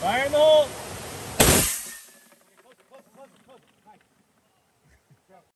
前の